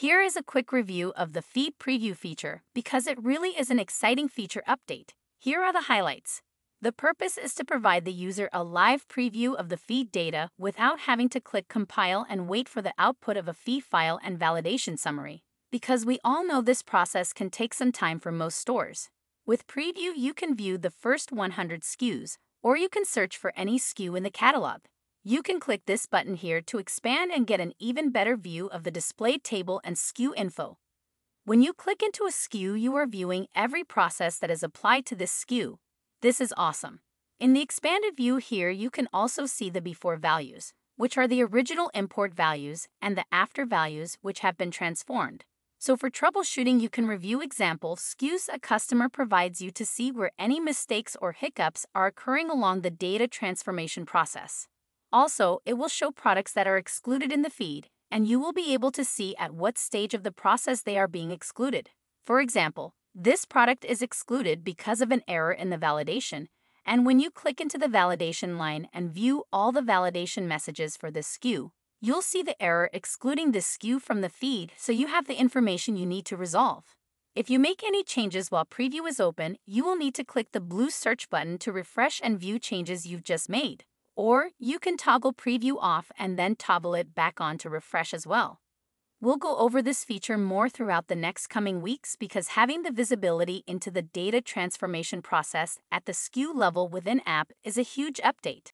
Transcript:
Here is a quick review of the feed preview feature because it really is an exciting feature update. Here are the highlights. The purpose is to provide the user a live preview of the feed data without having to click compile and wait for the output of a feed file and validation summary, because we all know this process can take some time for most stores. With Preview, you can view the first 100 SKUs, or you can search for any SKU in the catalog. You can click this button here to expand and get an even better view of the displayed table and SKU info. When you click into a SKU, you are viewing every process that is applied to this SKU, this is awesome. In the expanded view here, you can also see the before values, which are the original import values, and the after values, which have been transformed. So for troubleshooting, you can review example SKUs a customer provides you to see where any mistakes or hiccups are occurring along the data transformation process. Also, it will show products that are excluded in the feed, and you will be able to see at what stage of the process they are being excluded. For example, this product is excluded because of an error in the validation, and when you click into the validation line and view all the validation messages for this SKU, you'll see the error excluding this SKU from the feed so you have the information you need to resolve. If you make any changes while preview is open, you will need to click the blue search button to refresh and view changes you've just made. Or you can toggle preview off and then toggle it back on to refresh as well. We'll go over this feature more throughout the next coming weeks because having the visibility into the data transformation process at the SKU level within app is a huge update.